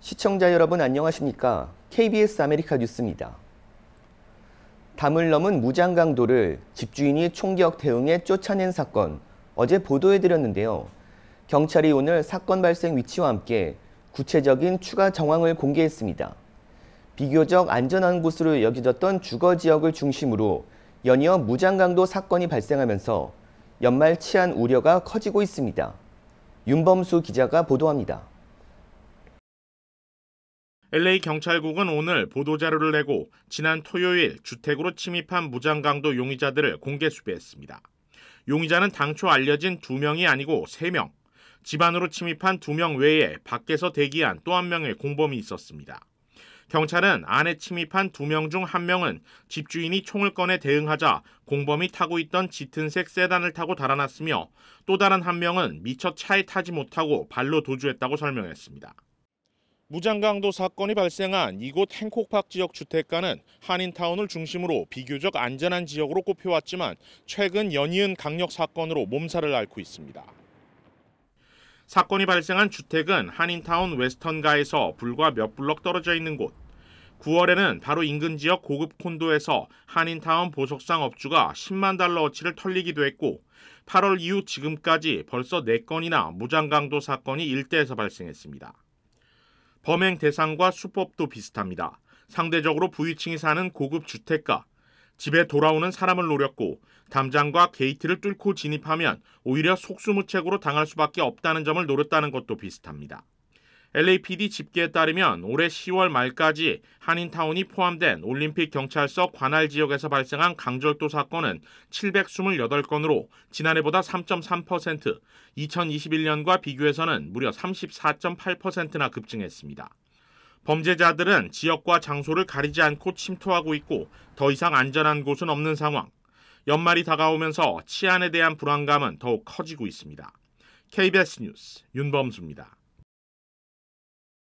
시청자 여러분 안녕하십니까? KBS 아메리카 뉴스입니다. 담을 넘은 무장 강도를 집주인이 총격 대응해 쫓아낸 사건 어제 보도해드렸는데요. 경찰이 오늘 사건 발생 위치와 함께 구체적인 추가 정황을 공개했습니다. 비교적 안전한 곳으로 여겨졌던 주거 지역을 중심으로 연이어 무장 강도 사건이 발생하면서 연말 치안 우려가 커지고 있습니다. 윤범수 기자가 보도합니다. LA 경찰국은 오늘 보도자료를 내고 지난 토요일 주택으로 침입한 무장강도 용의자들을 공개 수배했습니다. 용의자는 당초 알려진 두명이 아니고 세명 집안으로 침입한 두명 외에 밖에서 대기한 또 한 명의 공범이 있었습니다. 경찰은 안에 침입한 두명중한 명은 집주인이 총을 꺼내 대응하자 공범이 타고 있던 짙은색 세단을 타고 달아났으며 또 다른 한 명은 미처 차에 타지 못하고 발로 도주했다고 설명했습니다. 무장강도 사건이 발생한 이곳 행콕팍 지역 주택가는 한인타운을 중심으로 비교적 안전한 지역으로 꼽혀왔지만 최근 연이은 강력 사건으로 몸살을 앓고 있습니다. 사건이 발생한 주택은 한인타운 웨스턴가에서 불과 몇 블럭 떨어져 있는 곳. 9월에는 바로 인근 지역 고급 콘도에서 한인타운 보석상 업주가 10만 달러어치를 털리기도 했고 8월 이후 지금까지 벌써 4건이나 무장강도 사건이 일대에서 발생했습니다. 범행 대상과 수법도 비슷합니다. 상대적으로 부위층이 사는 고급 주택가, 집에 돌아오는 사람을 노렸고 담장과 게이트를 뚫고 진입하면 오히려 속수무책으로 당할 수밖에 없다는 점을 노렸다는 것도 비슷합니다. LAPD 집계에 따르면 올해 10월 말까지 한인타운이 포함된 올림픽 경찰서 관할 지역에서 발생한 강절도 사건은 728건으로 지난해보다 3.3%, 2021년과 비교해서는 무려 34.8%나 급증했습니다. 범죄자들은 지역과 장소를 가리지 않고 침투하고 있고 더 이상 안전한 곳은 없는 상황. 연말이 다가오면서 치안에 대한 불안감은 더욱 커지고 있습니다. KBS 뉴스 윤범수입니다.